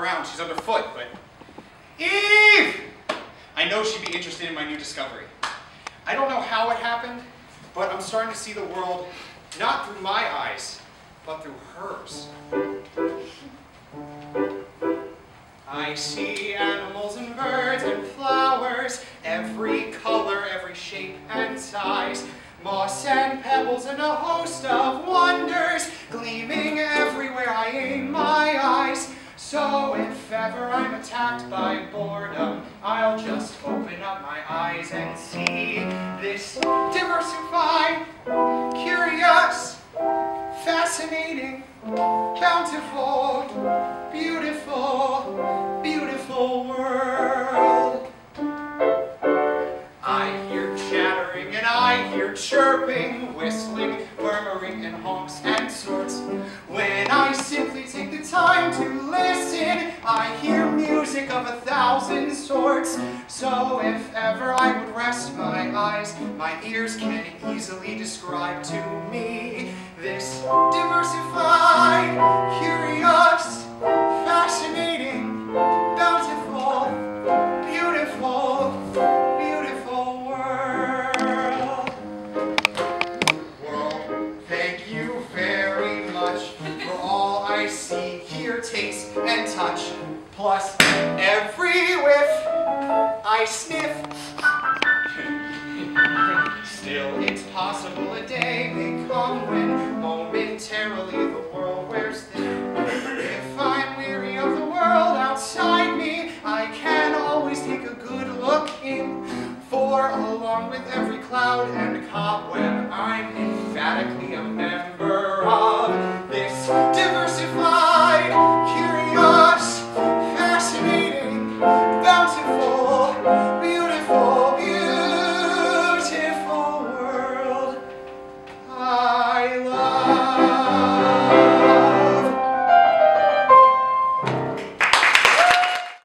ground. She's underfoot, but... Eve! I know she'd be interested in my new discovery. I don't know how it happened, but I'm starting to see the world not through my eyes, but through hers. I see animals and birds and flowers, every color, every shape and size, moss and pebbles and a host of So if ever I'm attacked by boredom, I'll just open up my eyes and see this diversified, curious, fascinating, bountiful, beautiful, beautiful world. I hear chattering and I hear chirping, whistling, murmuring, and honks and snorts. I hear music of a thousand sorts. So if ever I would rest my eyes, my ears can easily describe to me I see, hear, taste, and touch. Plus, every whiff I sniff. Still, it's possible a day may come when momentarily the world wears thin. if I'm weary of the world outside me, I can always take a good look in. For along with every cloud and cobweb, I'm emphatically